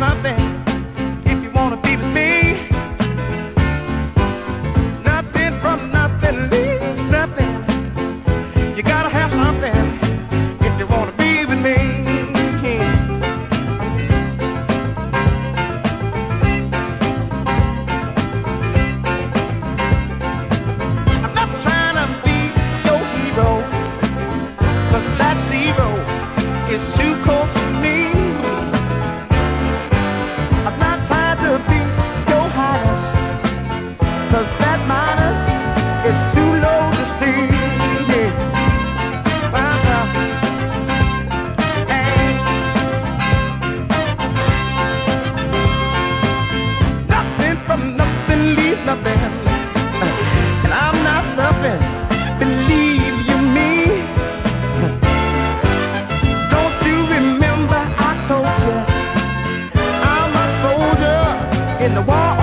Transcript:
nothing if you wanna be with me. Nothing from nothing leaves nothing. You gotta have something if you wanna be with me. I'm not trying to be your hero, cause that zero is too cold. minus too low to see. Uh-huh. Nothing from nothing leaves nothing. And I'm not. Believe you me. Don't you remember I told you I'm a soldier in the war.